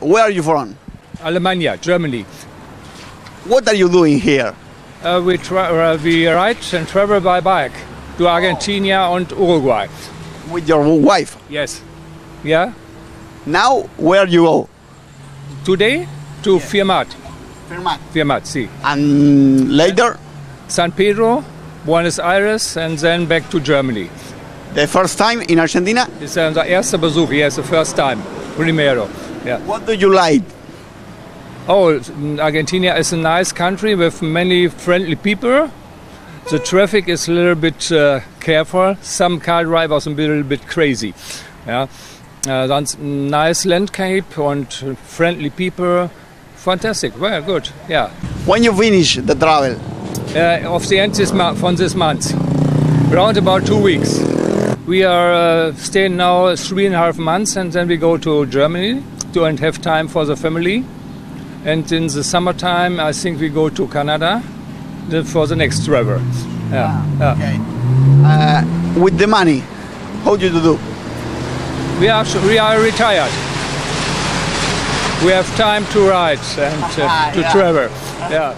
Where are you from? Alemania, Germany. What are you doing here? Uh, we, uh, we ride and travel by bike to Argentina and Uruguay. With your wife. Yes. Yeah. Now, where you go? Today to Firmat. Firmat, see. And later, San Pedro, Buenos Aires, and then back to Germany. the first time in Argentina. This is unser erster Besuch. Yes, the first time. Primero. Yeah. What do you like? Oh, Argentina is a nice country with many friendly people. The traffic is a little bit uh, careful. Some car drivers are a little bit crazy. Yeah. Uh, sonst nice landscape and friendly people. Fantastic, very good. Yeah. When you finish the travel, Uh, of the end this mo- from this month, around about two weeks. We are uh, staying now three and a half months, and then we go to Germany and have time for the family. And in the summertime, I think we go to Canada for the next travel. Yeah, yeah. uh, with the money, how do you do? We are we are retired. We have time to ride and uh, to Yeah. travel. Yeah.